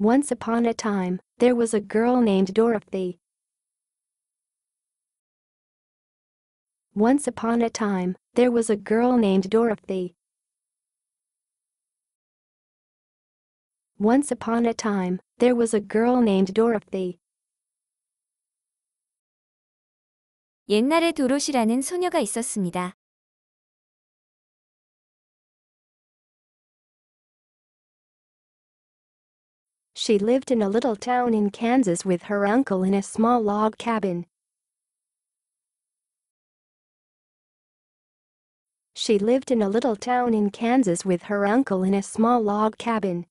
Once upon a time, there was a girl named Dorothy. Once upon a time, there was a girl named Dorothy. Once upon a time, there was a girl named Dorothy. 옛날에 도로시라는 소녀가 있었습니다. She lived in a little town in Kansas with her uncle in a small log cabin. She lived in a little town in Kansas with her uncle in a small log cabin.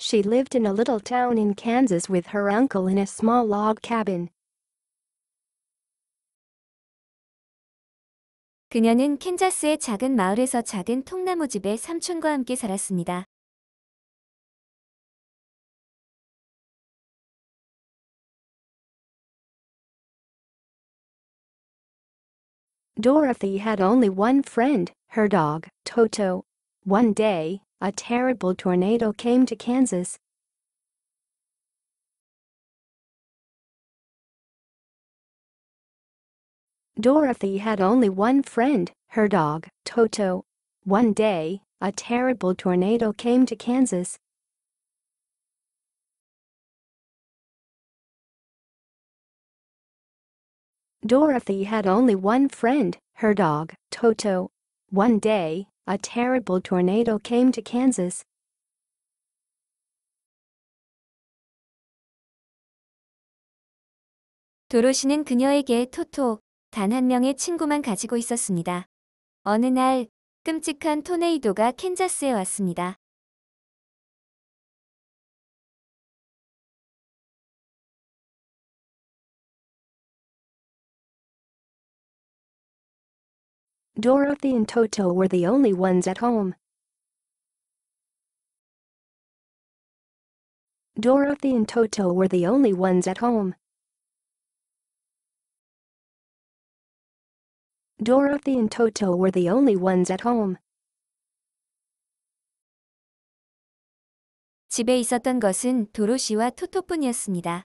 She lived in a little town in Kansas with her uncle in a small log cabin. 그녀는 캔자스의 작은 마을에서 작은 통나무 집에 삼촌과 함께 살았습니다. Dorothy had only one friend, her dog, Toto. One day, a terrible tornado came to Kansas. Dorothy had only one friend, her dog, Toto. One day, a terrible tornado came to Kansas. Dorothy had only one friend, her dog, Toto. One day, a terrible tornado came to Kansas. 도로시는 그녀에게 토토, 단 한 명의 친구만 가지고 있었습니다. 어느 날, 끔찍한 토네이도가 캔자스에 왔습니다. Dorothy and Toto were the only ones at home. Dorothy and Toto were the only ones at home. Dorothy and Toto were the only ones at home. 집에 있었던 것은 도로시와 토토뿐이었습니다.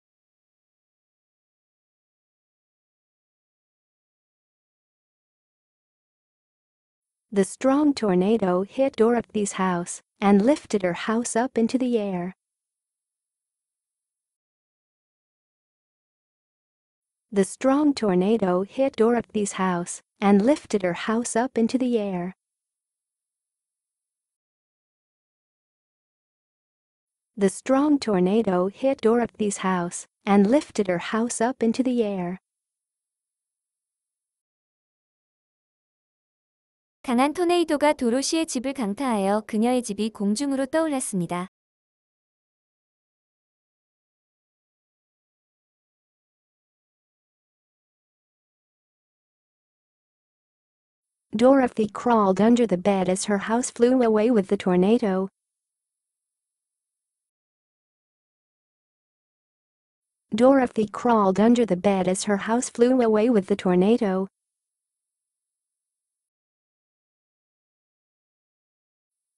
The strong tornado hit Dorothy's house and lifted her house up into the air. The strong tornado hit Dorothy's house and lifted her house up into the air. The strong tornado hit Dorothy's house and lifted her house up into the air. 강한 토네이도가 도로시의 집을 강타하여 그녀의 집이 공중으로 떠올랐습니다. Dorothy crawled under the bed as her house flew away with the tornado. Dorothy crawled under the bed as her house flew away with the tornado.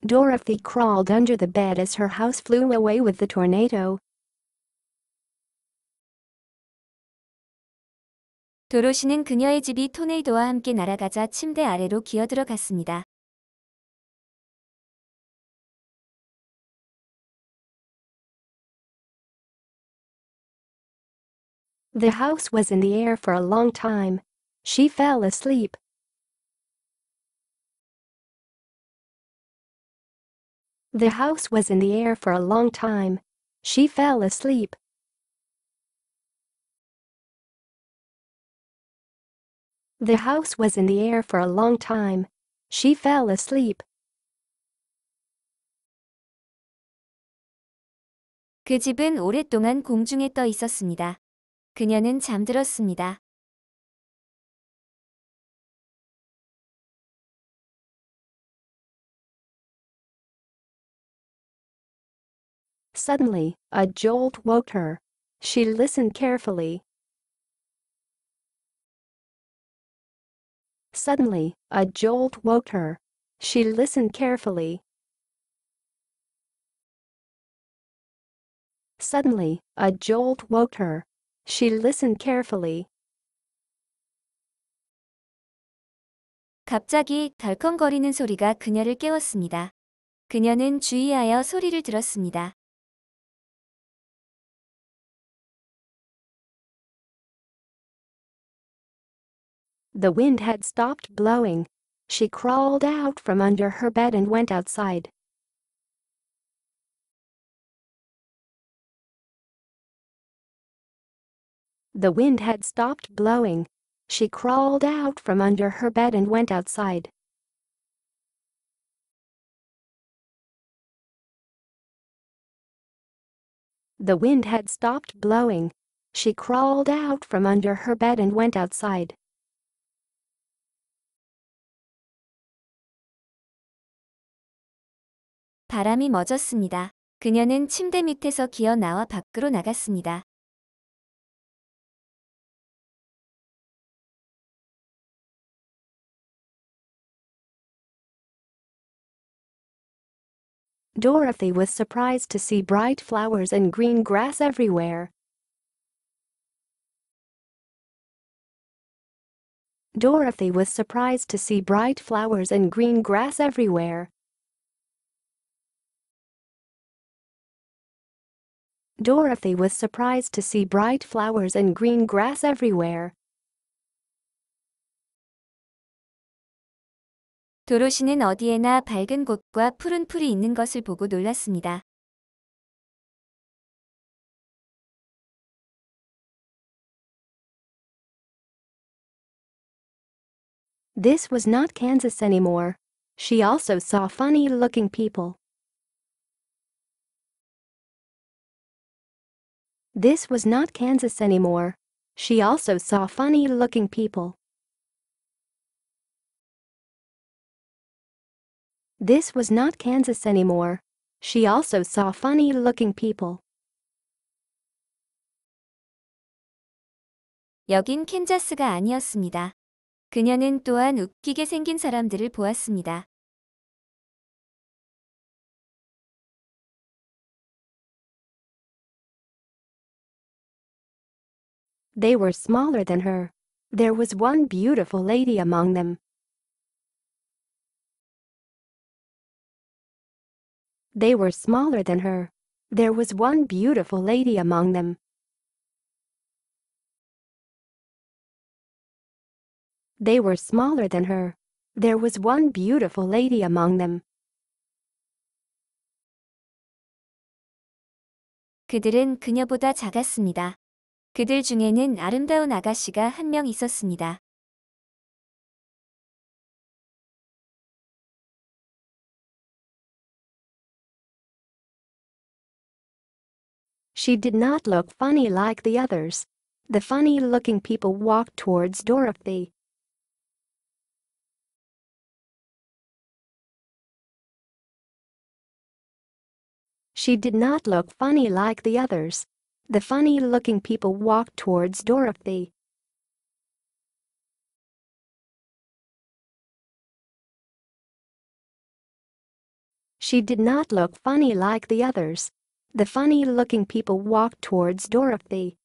Dorothy crawled under the bed as her house flew away with the tornado. 도로시는 그녀의 집이 토네이도와 함께 날아가자 침대 아래로 기어들어갔습니다. The house was in the air for a long time. She fell asleep. The house was in the air for a long time. She fell asleep. The house was in the air for a long time. She fell asleep. 그 집은 오랫동안 공중에 떠 있었습니다. 그녀는 잠들었습니다. Suddenly, a jolt woke her. She listened carefully. Suddenly, a jolt woke her. She listened carefully. Suddenly, a jolt woke her. She listened carefully. 갑자기 덜컹거리는 소리가 그녀를 깨웠습니다. 그녀는 주의하여 소리를 들었습니다. The wind had stopped blowing. She crawled out from under her bed and went outside. The wind had stopped blowing. She crawled out from under her bed and went outside. The wind had stopped blowing. She crawled out from under her bed and went outside. 바람이 멎었습니다. 그녀는 침대 밑에서 기어 나와 밖으로 나갔습니다. Dorothy was surprised to see bright flowers and green grass everywhere. Dorothy was surprised to see bright flowers and green grass everywhere. Dorothy was surprised to see bright flowers and green grass everywhere. 도로시는 어디에나 밝은 곳과 푸른 풀이 있는 것을 보고 놀랐습니다. This was not Kansas anymore. She also saw funny-looking people. This was not Kansas anymore. She also saw funny-looking people. This was not Kansas anymore. She also saw funny-looking people. 여긴 캔자스가 아니었습니다. 그녀는 또한 웃기게 생긴 사람들을 보았습니다. They were smaller than her. There was one beautiful lady among them. They were smaller than her. There was one beautiful lady among them. They were smaller than her. There was one beautiful lady among them. 그들은 그녀보다 작았습니다. 그들 중에는 아름다운 아가씨가 한 명 있었습니다. She did not look funny like the others. The funny-looking people walked towards Dorothy. She did not look funny like the others. The funny-looking people walked towards Dorothy. She did not look funny like the others. The funny-looking people walked towards Dorothy.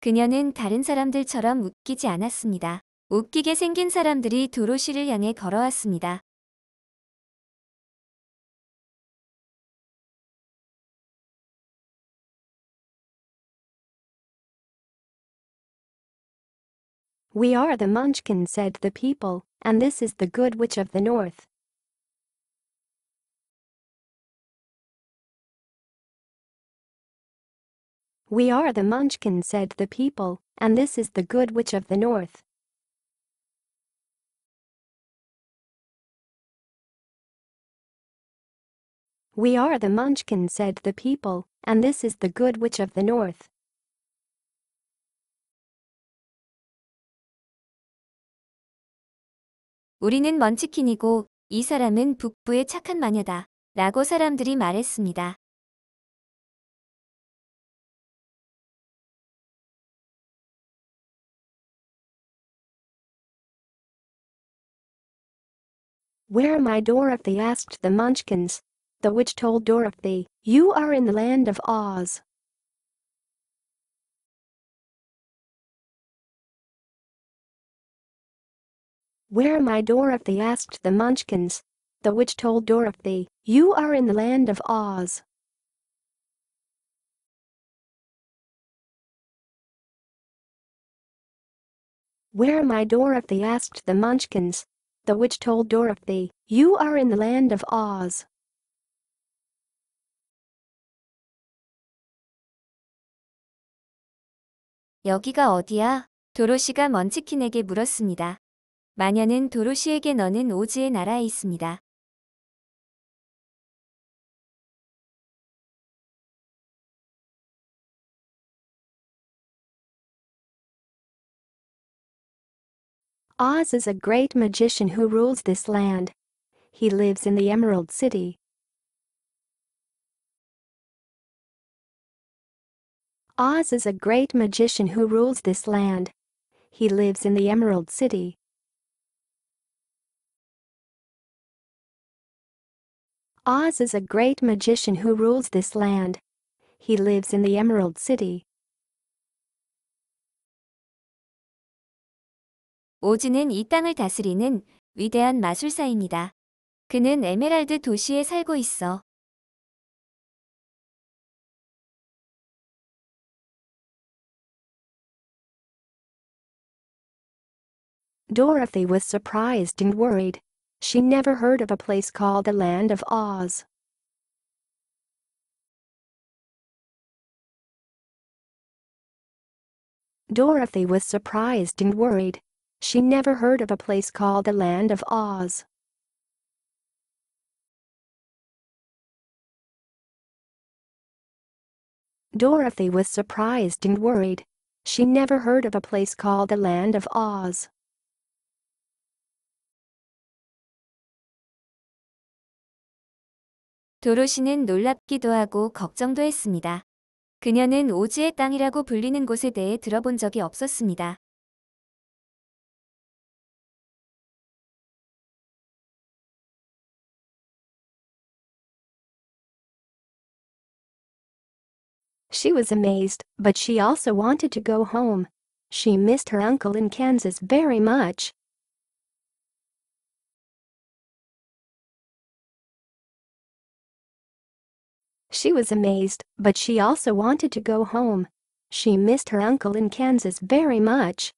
그녀는 다른 사람들처럼 웃기지 않았습니다. 웃기게 생긴 사람들이 도로시를 향해 걸어왔습니다. We are the Munchkin said the people, and this is the Good Witch of the North. We are the Munchkin said the people, and this is the Good Witch of the North. We are the Munchkins, said the people, and this is the Good Witch of the North. 우리는 먼치킨이고 이 사람은 북부의 착한 마녀다. 라고 사람들이 말했습니다. Where am I Dorothy asked the Munchkins. The witch told Dorothy, you are in the land of Oz. Where am I Dorothy asked the Munchkins. The witch told Dorothy, you are in the land of Oz. Where am I Dorothy asked the Munchkins. The witch told Dorothy, you are in the land of Oz. 여기가 어디야? 도로시가 먼치킨에게 물었습니다. 마녀는 도로시에게 너는 오즈의 나라에 있습니다. Oz is a great magician who rules this land. He lives in the Emerald City. Oz is a great magician who rules this land. He lives in the Emerald City. Oz is a great magician who rules this land. He lives in the Emerald City. 오즈는 이 땅을 다스리는 위대한 마술사입니다. 그는 에메랄드 도시에 살고 있어. Dorothy was surprised and worried. She never heard of a place called the Land of Oz. Dorothy was surprised and worried. She never heard of a place called the Land of Oz. Dorothy was surprised and worried. She never heard of a place called the Land of Oz. 도로시는 놀랍기도 하고 걱정도 했습니다. 그녀는 오즈의 땅이라고 불리는 곳에 대해 들어본 적이 없었습니다. She was amazed, but she also wanted to go home. She missed her uncle in Kansas very much. She was amazed, but she also wanted to go home. She missed her uncle in Kansas very much.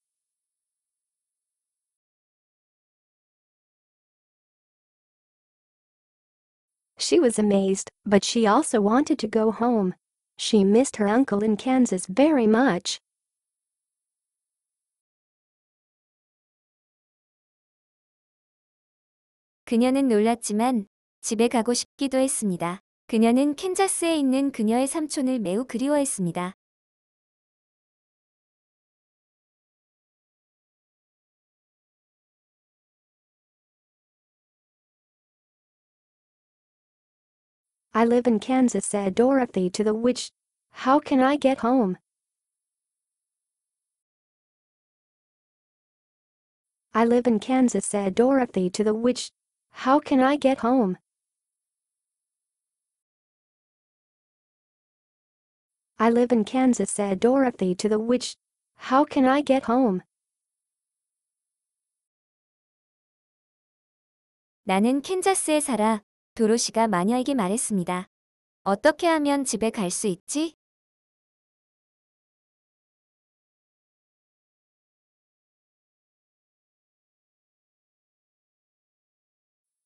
She was amazed, but she also wanted to go home. She missed her uncle in Kansas very much. 그녀는 놀랐지만 집에 가고 싶기도 했습니다. 그녀는 캔자스에 있는 그녀의 삼촌을 매우 그리워했습니다. I live in Kansas, said Dorothy to the witch. How can I get home? I live in Kansas, said Dorothy to the witch. How can I get home? I live in Kansas, said Dorothy to the witch. How can I get home? 나는 캔자스에 살아. 도로시가 마녀에게 말했습니다. 어떻게 하면 집에 갈 수 있지?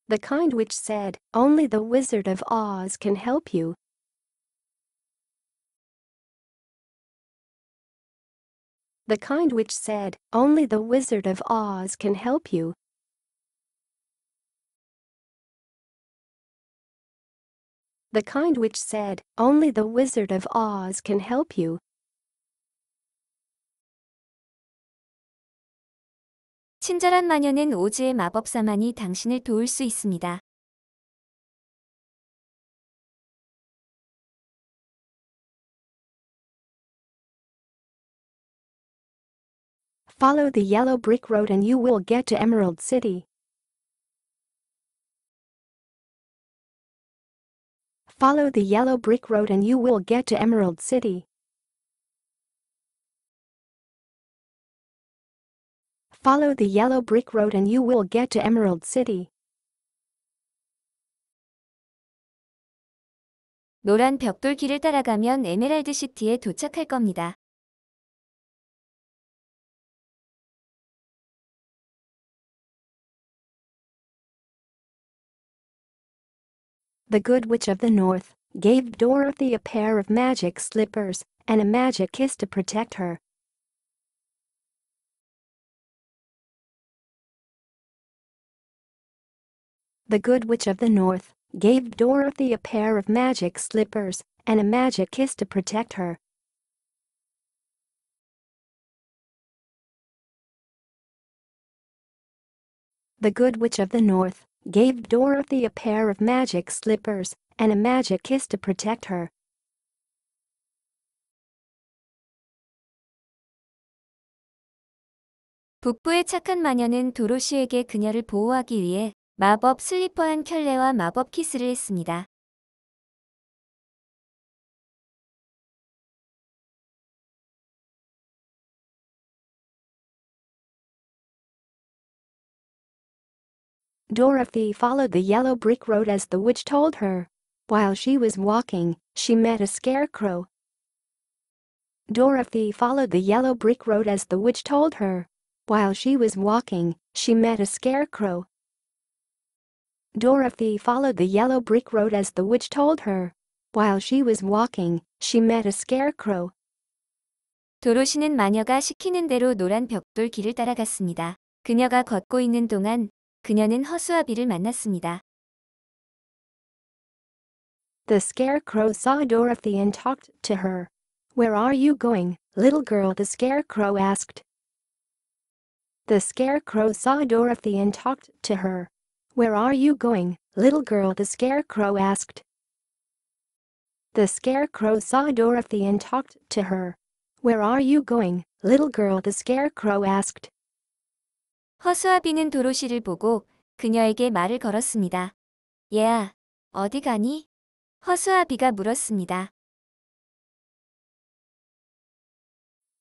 The kind witch said, Only the Wizard of Oz can help you. the kind witch said, only the Wizard of Oz can help you. The kind witch said, only the Wizard of Oz can help you. 친절한 마녀는 오즈의 마법사만이 당신을 도울 수 있습니다. Follow the yellow brick road and you will get to Emerald City. Follow the yellow brick road and you will get to Emerald City. Follow the yellow brick road and you will get to Emerald City. 노란 벽돌 길을 따라가면 에메랄드 시티에 도착할 겁니다. The Good Witch of the North gave Dorothy a pair of magic slippers and a magic kiss to protect her. The Good Witch of the North gave Dorothy a pair of magic slippers and a magic kiss to protect her. The Good Witch of the North gave Dorothy a pair of magic slippers and a magic kiss to protect her. 북부의 착한 마녀는 도로시에게 그녀를 보호하기 위해 마법 슬리퍼 한 켤레와 마법 키스를 했습니다. Dorothy followed the yellow brick road as the witch told her. While she was walking, she met a scarecrow. Dorothy followed the yellow brick road as the witch told her. While she was walking, she met a scarecrow. Dorothy followed the yellow brick road as the witch told her. While she was walking, she met a scarecrow. 도로시는 마녀가 시키는 대로 노란 벽돌 길을 따라갔습니다. 그녀가 걷고 있는 동안 그녀는 허수아비를 만났습니다. The scarecrow saw Dorothy and talked to her. Where are you going, little girl? The scarecrow asked. The scarecrow saw Dorothy and talked to her. Where are you going, little girl? The scarecrow asked. The scarecrow saw Dorothy and talked to her. Where are you going, little girl? The scarecrow asked. 허수아비는 도로시를 보고 그녀에게 말을 걸었습니다. 얘야, 어디 가니? 허수아비가 물었습니다.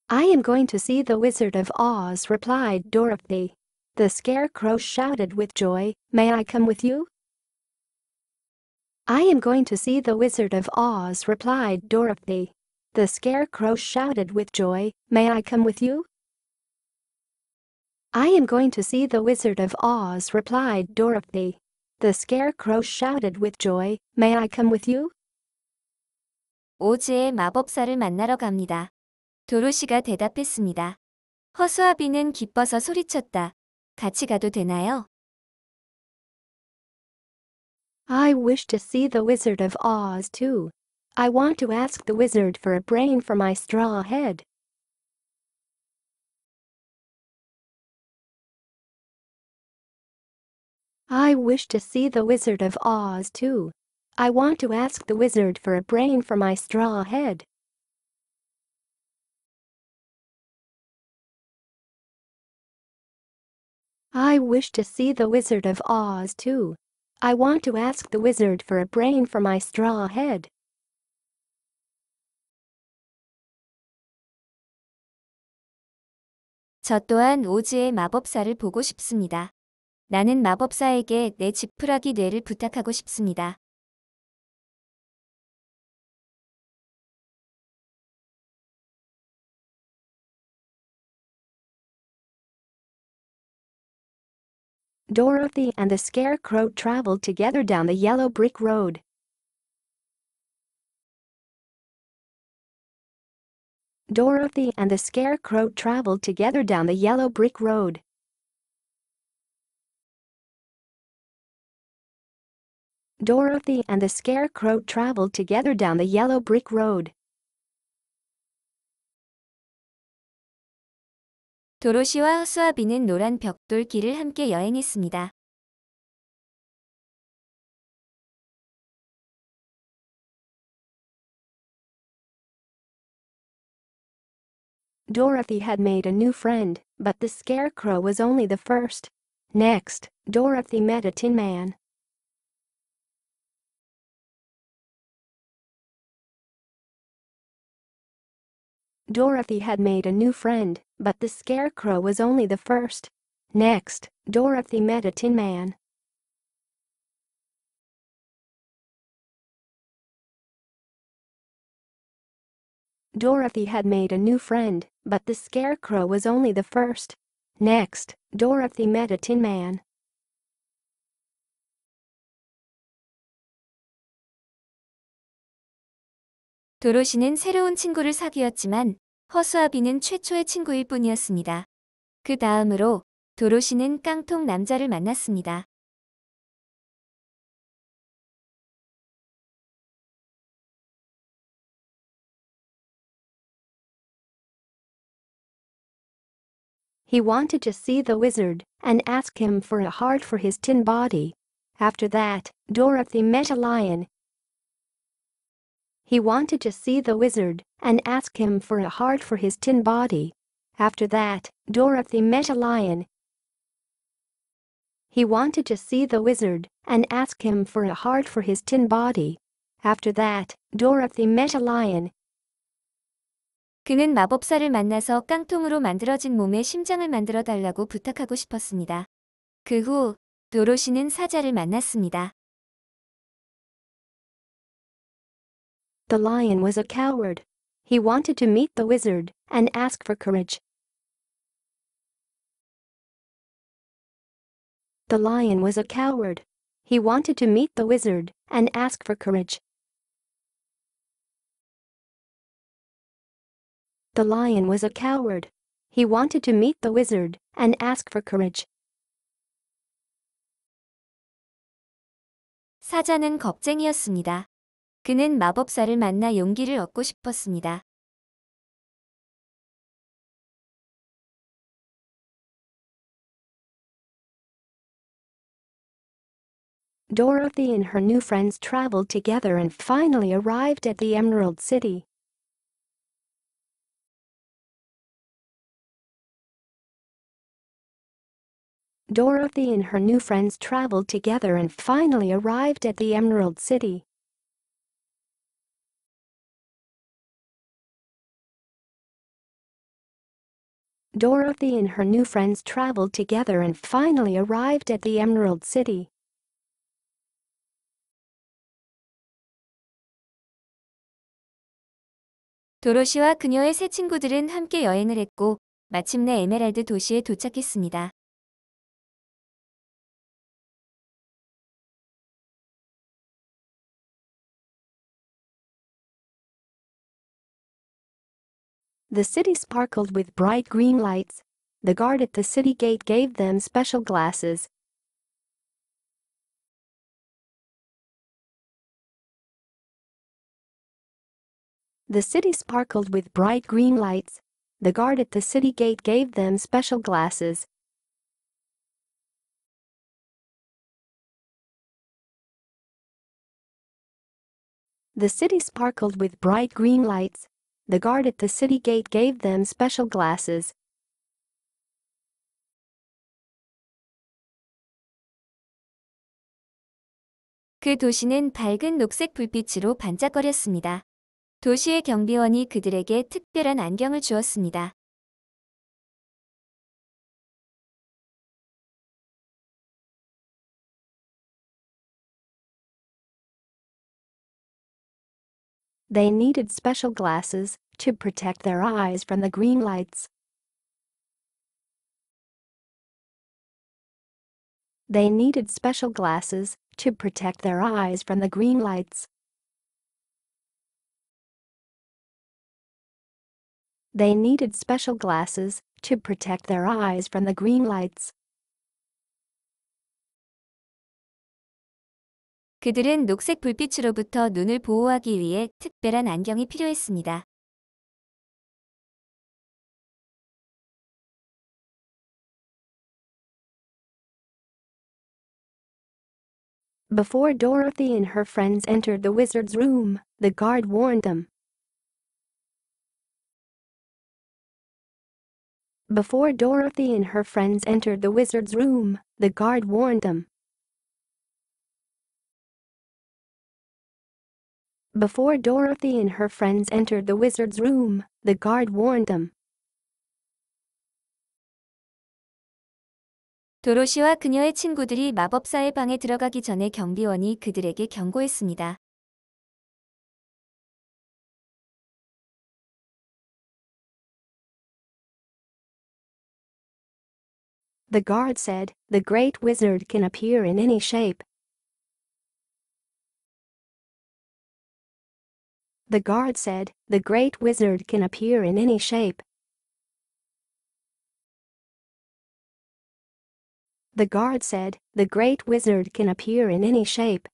I am going to see the Wizard of Oz, replied Dorothy. The scarecrow shouted with joy, May I come with you? I am going to see the Wizard of Oz, replied Dorothy. The scarecrow shouted with joy, May I come with you? I am going to see the Wizard of Oz, replied Dorothy. The scarecrow shouted with joy, May I come with you? 오즈의 마법사를 만나러 갑니다. 도로시가 대답했습니다. 허수아비는 기뻐서 소리쳤다. 같이 가도 되나요? I wish to see the Wizard of Oz too. I want to ask the wizard for a brain for my straw head. I wish to see the Wizard of Oz too. I want to ask the wizard for a brain for my straw head. I wish to see the Wizard of Oz too. I want to ask the wizard for a brain for my straw head. 저 또한 오즈의 마법사를 보고 싶습니다. 나는 마법사에게 내 지푸라기 뇌를 부탁하고 싶습니다. Dorothy and the Scarecrow traveled together down the yellow brick road. Dorothy and the Scarecrow traveled together down the yellow brick road. Dorothy and the Scarecrow traveled together down the yellow brick road. 도로시와 허수아비는 노란 벽돌 길을 함께 여행했습니다. Dorothy had made a new friend, but the Scarecrow was only the first. Next, Dorothy met a Tin Man. Dorothy had made a new friend, but the scarecrow was only the first. Next, Dorothy met a Tin Man. Dorothy had made a new friend, but the scarecrow was only the first. Next, Dorothy met a Tin Man. 도로시는 새로운 친구를 사귀었지만 허수아비는 최초의 친구일 뿐이었습니다. 그 다음으로 도로시는 깡통 남자를 만났습니다. He wanted to see the wizard and ask him for a heart for his tin body. After that, Dorothy met a lion. He wanted to see the wizard and ask him for a heart for his tin body. After that, Dorothy met a lion. He wanted to see the wizard and ask him for a heart for his tin body. After that, Dorothy met a lion. 그는 마법사를 만나서 깡통으로 만들어진 몸에 심장을 만들어 달라고 부탁하고 싶었습니다. 그 후 도로시는 사자를 만났습니다. The lion was a coward. He wanted to meet the wizard and ask for courage. The lion was a coward. He wanted to meet the wizard and ask for courage. The lion was a coward. He wanted to meet the wizard and ask for courage. 사자는 겁쟁이였습니다. 그는 마법사를 만나 용기를 얻고 싶었습니다. Dorothy and her new friends traveled together and finally arrived at the Emerald City. Dorothy and her new friends traveled together and finally arrived at the Emerald City. Dorothy and her new friends traveled together and finally arrived at the Emerald City. 도로시와 그녀의 새 친구들은 함께 여행을 했고 마침내 에메랄드 도시에 도착했습니다. The city sparkled with bright green lights. The guard at the city gate gave them special glasses. The city sparkled with bright green lights. The guard at the city gate gave them special glasses. The city sparkled with bright green lights. The guard at the city gate gave them special glasses. 그 도시는 밝은 녹색 불빛으로 반짝거렸습니다. 도시의 경비원이 그들에게 특별한 안경을 주었습니다. They needed special glasses to protect their eyes from the green lights. They needed special glasses to protect their eyes from the green lights. They needed special glasses to protect their eyes from the green lights. 그들은 녹색 불빛으로부터 눈을 보호하기 위해 특별한 안경이 필요했습니다. Before Dorothy and her friends entered the wizard's room, the guard warned them. Before Dorothy and her friends entered the wizard's room, the guard warned them. Before Dorothy and her friends entered the wizard's room, the guard warned them. 도로시와 그녀의 친구들이 마법사의 방에 들어가기 전에 경비원이 그들에게 경고했습니다. The guard said, the great wizard can appear in any shape. The guard said, the great wizard can appear in any shape. The guard said, the great wizard can appear in any shape.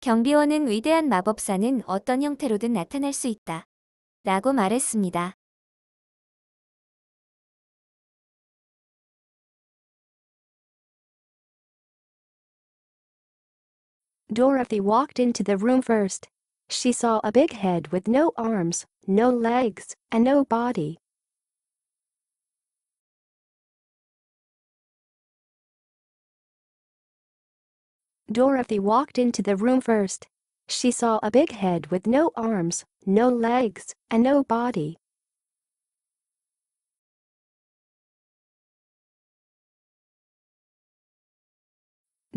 경비원은 위대한 마법사는 어떤 형태로든 나타날 수 있다. 라고 말했습니다. Dorothy walked into the room first. She saw a big head with no arms, no legs, and no body. Dorothy walked into the room first. She saw a big head with no arms, no legs, and no body.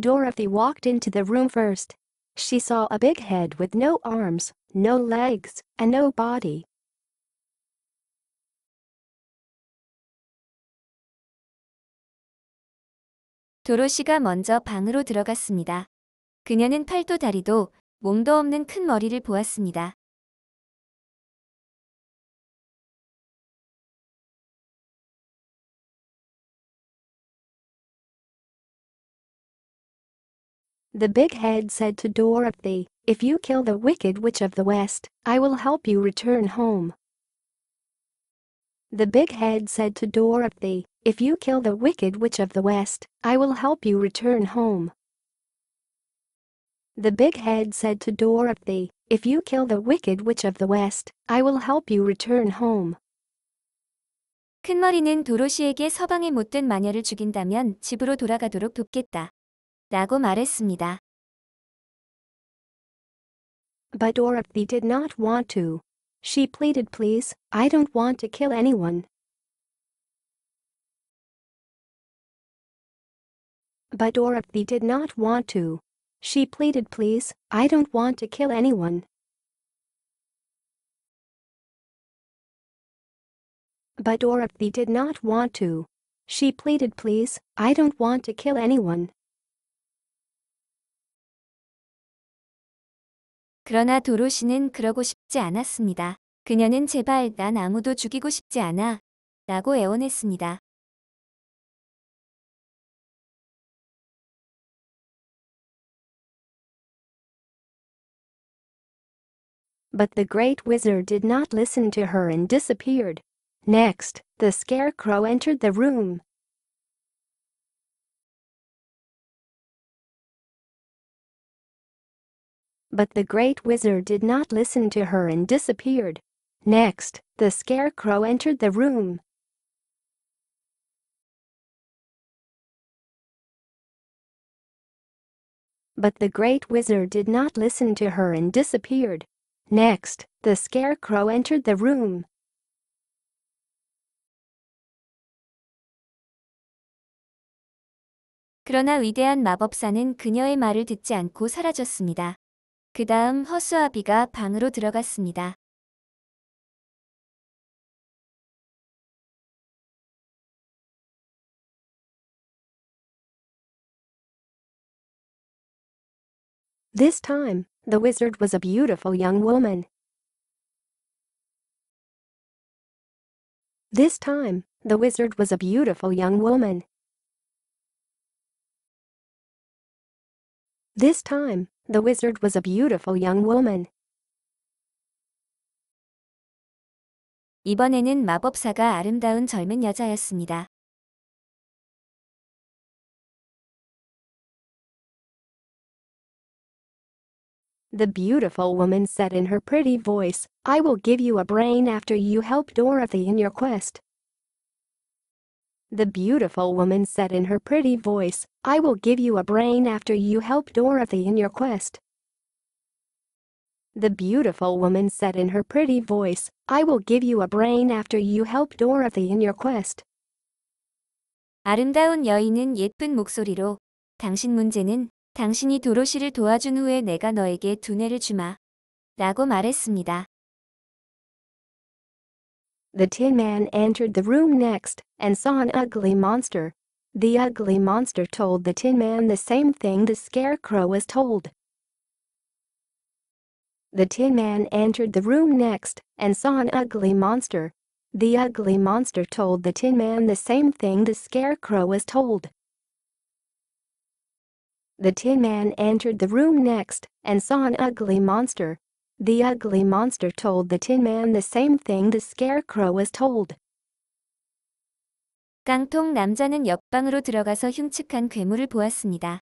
Dorothy walked into the room first. She saw a big head with no arms, no legs, and no body. 도로시가 먼저 방으로 들어갔습니다. 그녀는 팔도 다리도 몸도 없는 큰 머리를 보았습니다. The big head said to Dorothy, If you kill the wicked witch of the west, I will help you return home. The big head said to Dorothy, If you kill the wicked witch of the west, I will help you return home. The big head said to Dorothy, If you kill the wicked witch of the west, I will help you return home. 큰 머리는 도로시에게 서방의 못된 마녀를 죽인다면 집으로 돌아가도록 돕겠다. 라고 말했습니다. But Dorothy did not want to. She pleaded please, I don't want to kill anyone. But Dorothy did not want to. She pleaded please, I don't want to kill anyone. But Dorothy did not want to. She pleaded please, I don't want to kill anyone. 그러나 도로시는 그러고 싶지 않았습니다. 그녀는 제발 난 아무도 죽이고 싶지 않아. 라고 애원했습니다. But the great wizard did not listen to her and disappeared. Next, the scarecrow entered the room. But the great wizard did not listen to her and disappeared. Next, the scarecrow entered the room. But the great wizard did not listen to her and disappeared. Next, the scarecrow entered the room. 그러나 위대한 마법사는 그녀의 말을 듣지 않고 사라졌습니다. 그 다음 허수아비가 방으로 들어갔습니다. This time, the wizard was a beautiful young woman. This time, the wizard was a beautiful young woman. This time, the wizard was a beautiful young woman. 이번에는 마법사가 아름다운 젊은 여자였습니다. The beautiful woman said in her pretty voice, I will give you a brain after you help Dorothy in your quest. The beautiful woman said in her pretty voice, I will give you a brain after you help Dorothy in your quest. The beautiful woman said in her pretty voice, I will give you a brain after you help Dorothy in your quest. 아름다운 여인은 예쁜 목소리로 당신 문제는 당신이 도로시를 도와준 후에 내가 너에게 두뇌를 주마. 라고 말했습니다. The Tin Man entered the room next and saw an ugly monster. The ugly monster told the Tin Man the same thing the Scarecrow was told. The Tin Man entered the room next and saw an ugly monster. The ugly monster told the Tin Man the same thing the Scarecrow was told. The Tin Man entered the room next and saw an ugly monster. The ugly monster told the Tin Man the same thing the Scarecrow was told. 깡통 남자는 옆방으로 들어가서 흉측한 괴물을 보았습니다.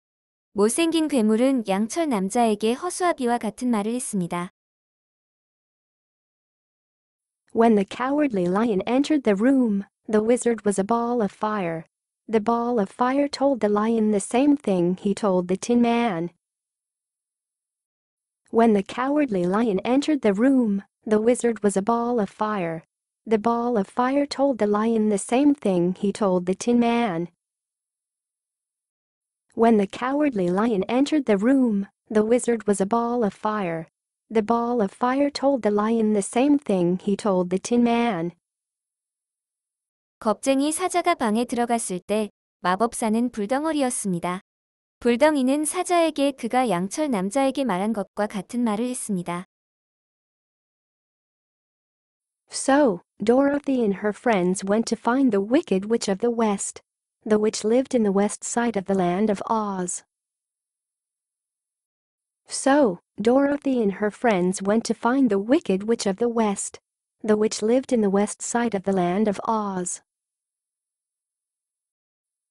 못생긴 괴물은 양철 남자에게 허수아비와 같은 말을 했습니다. When the cowardly lion entered the room, the wizard was a ball of fire. The ball of fire told the lion the same thing he told the Tin Man. When the cowardly lion entered the room, the wizard was a ball of fire. The ball of fire told the lion the same thing he told the Tin Man. When the cowardly lion entered the room, the wizard was a ball of fire. The ball of fire told the lion the same thing he told the Tin Man. 겁쟁이 사자가 방에 들어갔을 때 마법사는 불덩어리였습니다. 불덩이는 사자에게 그가 양철 남자에게 말한 것과 같은 말을 했습니다. So, Dorothy and her friends went to find the Wicked Witch of the West. The witch lived in the west side of the land of Oz. So, Dorothy and her friends went to find the Wicked Witch of the West. The witch lived in the west side of the land of Oz.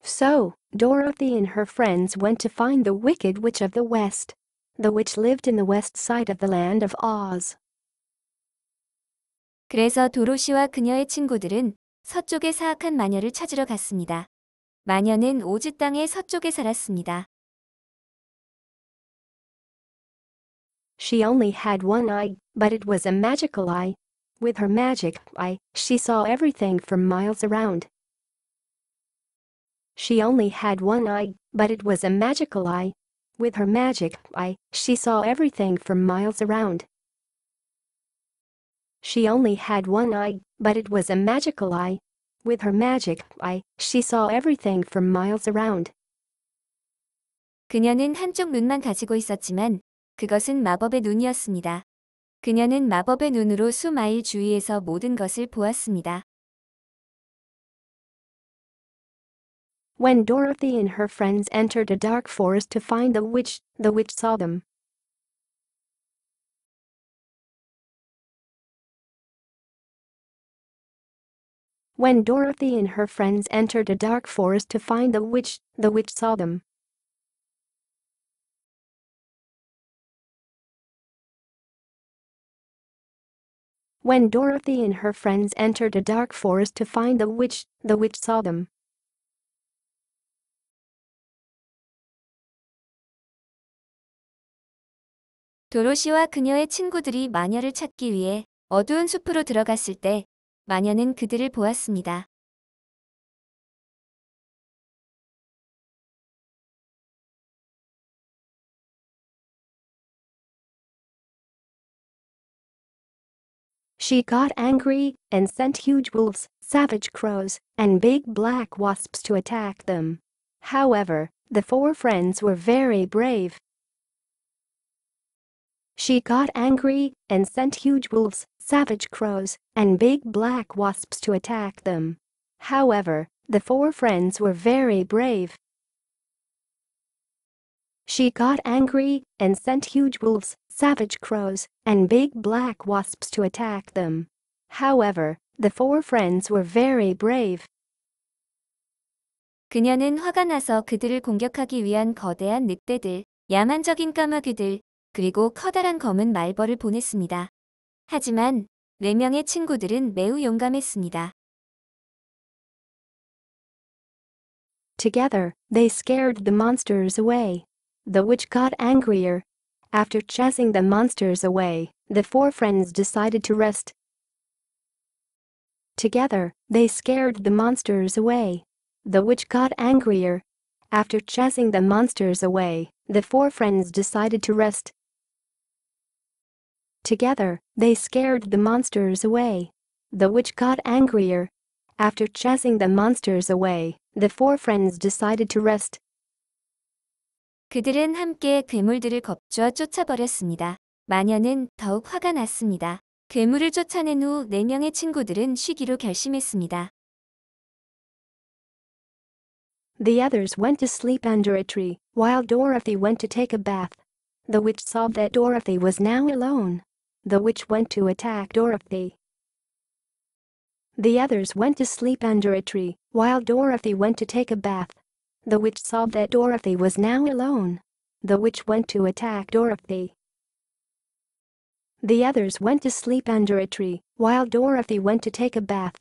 So, Dorothy and her friends went to find the Wicked Witch of the West. The witch lived in the west side of the land of Oz. 그래서 도로시와 그녀의 친구들은 서쪽의 사악한 마녀를 찾으러 갔습니다. 마녀는 오즈 땅의 서쪽에 살았습니다. She only had one eye, but it was a magical eye. With her magic eye, she saw everything for miles around. She only had one eye, but it was a magical eye. With her magic eye, she saw everything for miles around. She only had one eye, but it was a magical eye. With her magic eye, she saw everything for miles around. 그녀는 한쪽 눈만 가지고 있었지만 그것은 마법의 눈이었습니다. 그녀는 마법의 눈으로 수마일 주위에서 모든 것을 보았습니다. When Dorothy and her friends entered a dark forest to find the witch, the witch saw them. When Dorothy and her friends entered a dark forest to find the witch, the witch saw them. When Dorothy and her friends entered a dark forest to find the witch, the witch saw them. 도로시와 그녀의 친구들이 마녀를 찾기 위해 어두운 숲으로 들어갔을 때 마녀는 그들을 보았습니다. She got angry and sent huge wolves, savage crows, and big black wasps to attack them. However, the four friends were very brave. She got angry and sent huge wolves, savage crows, and big black wasps to attack them. However, the four friends were very brave. She got angry and sent huge wolves, savage crows, and big black wasps to attack them. However, the four friends were very brave. 그녀는 화가 나서 그들을 공격하기 위한 거대한 늑대들, 야만적인 까마귀들, 그리고 커다란 검은 말벌을 보냈습니다. 하지만 네 명의 친구들은 매우 용감했습니다. Together, they scared the monsters away. The witch got angrier After chasing the monsters away, the four friends decided to rest. Together, they scared the monsters away. The witch got angrier. After chasing the monsters away, the four friends decided to rest. Together, they scared the monsters away. The witch got angrier. After chasing the monsters away, the four friends decided to rest. 그들은 함께 괴물들을 겁주어 쫓아버렸습니다. 마녀는 더욱 화가 났습니다. 괴물을 쫓아낸 후 4명의 친구들은 쉬기로 결심했습니다. The others went to sleep under a tree, while Dorothy went to take a bath. The witch saw that Dorothy was now alone. The witch went to attack Dorothy. The others went to sleep under a tree, while Dorothy went to take a bath. The witch saw that Dorothy was now alone. The witch went to attack Dorothy. The others went to sleep under a tree, while Dorothy went to take a bath.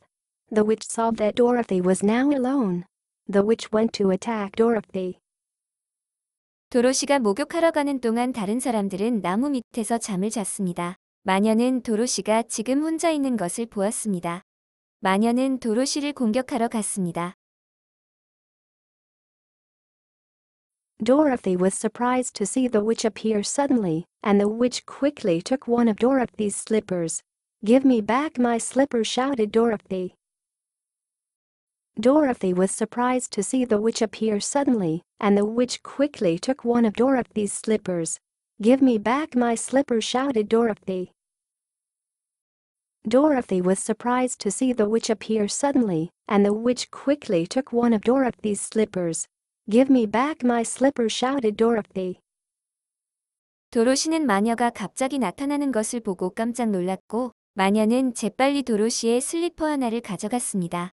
The witch saw that Dorothy was now alone. The witch went to attack Dorothy. 도로시가 목욕하러 가는 동안 다른 사람들은 나무 밑에서 잠을 잤습니다. 마녀는 도로시가 지금 혼자 있는 것을 보았습니다. 마녀는 도로시를 공격하러 갔습니다. Dorothy was surprised to see the witch appear suddenly, and the witch quickly took one of Dorothy's slippers. Give me back my slipper shouted Dorothy. Dorothy was surprised to see the witch appear suddenly, and the witch quickly took one of Dorothy's slippers. Give me back my slipper shouted Dorothy. Dorothy was surprised to see the witch appear suddenly, and the witch quickly took one of Dorothy's slippers. Give me back my slipper shouted Dorothy. 도로시는 마녀가 갑자기 나타나는 것을 보고 깜짝 놀랐고 마녀는 재빨리 도로시의 슬리퍼 하나를 가져갔습니다.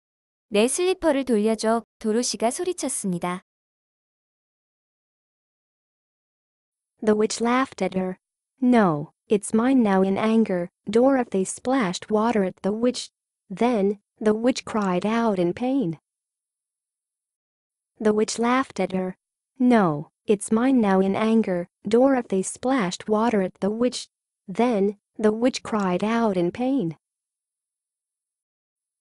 내 슬리퍼를 돌려줘 도로시가 소리쳤습니다. The witch laughed at her. No, it's mine now in anger. Dorothy splashed water at the witch. Then, the witch cried out in pain. The witch laughed at her. No, it's mine now in anger. Dorothy splashed water at the witch. Then, the witch cried out in pain.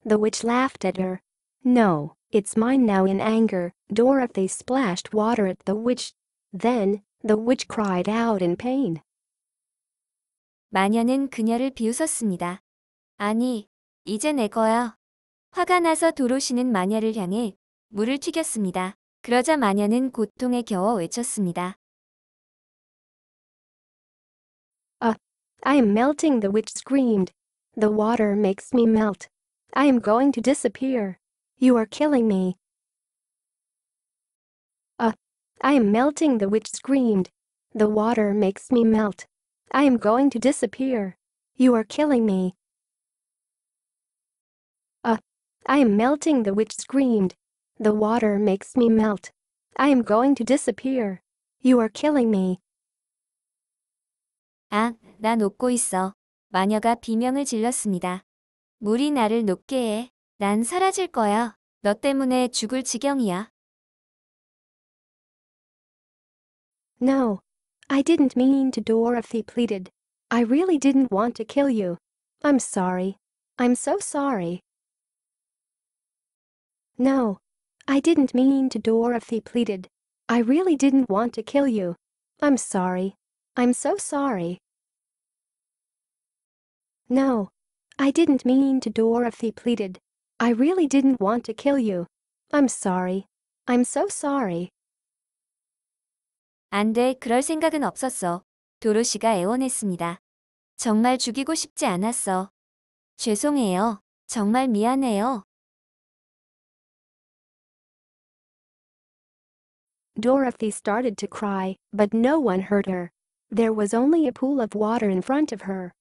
The witch laughed at her. No, it's mine now in anger. Dorothy splashed water at the witch. Then, the witch cried out in pain. 마녀는 그녀를 비웃었습니다. 아니, 이제 내 거야. 화가 나서 도로시는 마녀를 향해 물을 튀겼습니다. 그러자 마녀는 고통에 겨워 외쳤습니다. I am melting, the witch screamed. The water makes me melt. I am going to disappear. You are killing me. Uh, I am melting, the witch screamed. The water makes me melt. I am going to disappear. You are killing me. Uh, I am melting, the witch screamed. The water makes me melt. I am going to disappear. You are killing me. 아, 나 녹고 있어. 마녀가 비명을 질렀습니다. 물이 나를 녹게 해. 난 사라질 거야. 너 때문에 죽을 지경이야. No. I didn't mean to, Dorothy pleaded. I really didn't want to kill you. I'm sorry. I'm so sorry. No. I didn't mean to, Dorothy pleaded. I really didn't want to kill you. I'm sorry. I'm so sorry. No. I didn't mean to, Dorothy pleaded. I really didn't want to kill you. I'm sorry. I'm so sorry. 안 돼, 그럴 생각은 없었어. 도로시가 애원했습니다. 정말 죽이고 싶지 않았어. 죄송해요. 정말 미안해요. Dorothy started to cry, but no one heard her. There was only a pool of water in front of her.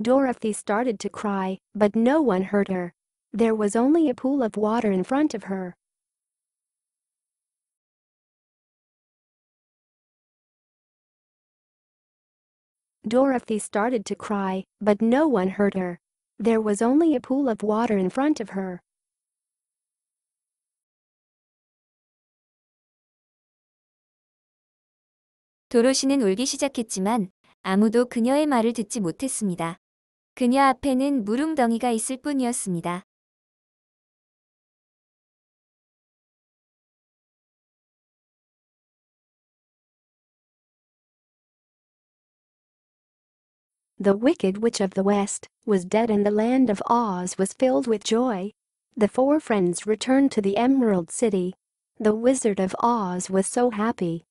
Dorothy started to cry, but no one heard her. There was only a pool of water in front of her. Dorothy started to cry, but no one heard her. There was only a pool of water in front of her. 도로시는 울기 시작했지만 아무도 그녀의 말을 듣지 못했습니다. 그녀 앞에는 물웅덩이가 있을 뿐이었습니다. The Wicked Witch of the West was dead and the land of Oz was filled with joy. The four friends returned to the Emerald City. The Wizard of Oz was so happy.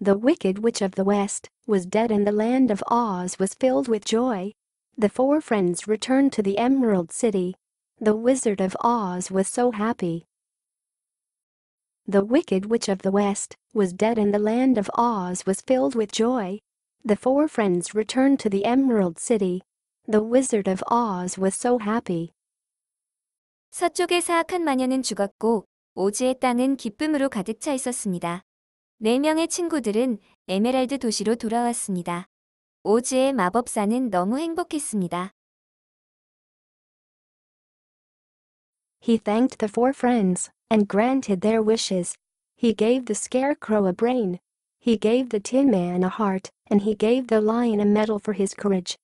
The Wicked Witch of the West was dead and the land of Oz was filled with joy. The four friends returned to the Emerald City. The Wizard of Oz was so happy. The Wicked Witch of the West was dead and the land of Oz was filled with joy. The four friends returned to the Emerald City. The Wizard of Oz was so happy. 서쪽의 사악한 마녀는 죽었고 오즈의 땅은 기쁨으로 가득 차 있었습니다. 네 명의 친구들은 에메랄드 도시로 돌아왔습니다. 오즈의 마법사는 너무 행복했습니다. He thanked the four friends and granted their wishes. He gave the scarecrow a brain. He gave the tin man a heart and he gave the lion a medal for his courage.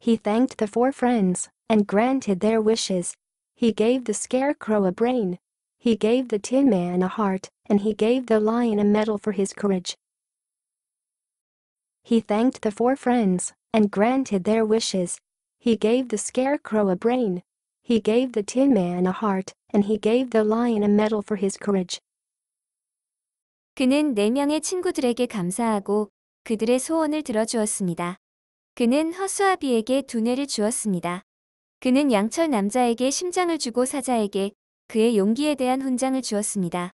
He thanked the four friends and granted their wishes. He gave the scarecrow a brain. He gave the tin man a heart and he gave the lion a medal for his courage. He thanked the four friends and granted their wishes. He gave the scarecrow a brain. He gave the tin man a heart and he gave the lion a medal for his courage. 그는 네 명의 친구들에게 감사하고 그들의 소원을 들어주었습니다. 그는 허수아비에게 두뇌를 주었습니다. 그는 양철 남자에게 심장을 주고 사자에게 그의 용기에 대한 훈장을 주었습니다.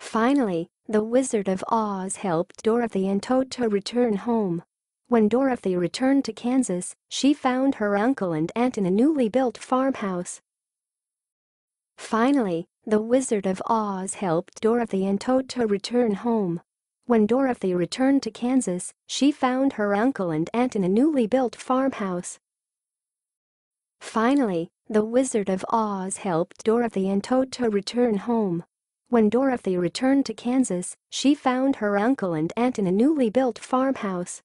Finally, the Wizard of Oz helped Dorothy and Toto return home. When Dorothy returned to Kansas, she found her uncle and aunt in a newly built farmhouse. Finally, the Wizard of Oz helped Dorothy and Toto return home. When Dorothy returned to Kansas, she found her uncle and aunt in a newly built farmhouse. Finally, the Wizard of Oz helped Dorothy and Toto return home. When Dorothy returned to Kansas, she found her uncle and aunt in a newly built farmhouse.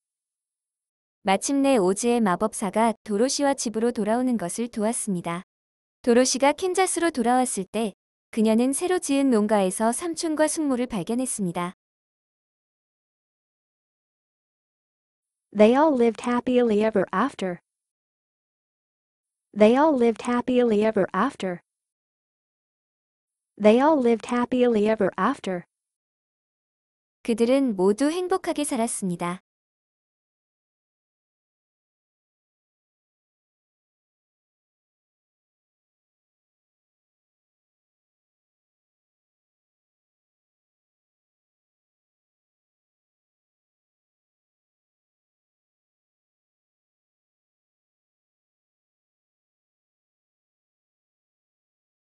마침내 오즈의 마법사가 도로시와 집으로 돌아오는 것을 도왔습니다. 도로시가 캔자스로 돌아왔을 때 그녀는 새로 지은 농가에서 삼촌과 숙모를 발견했습니다. They all lived happily ever after. They all lived happily ever after. They all lived happily ever after. 그들은 모두 행복하게 살았습니다.